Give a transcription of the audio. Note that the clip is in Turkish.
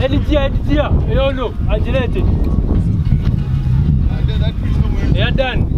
Elitia, Elitia. Hey, oh, look. Acele edin. Yeah, done.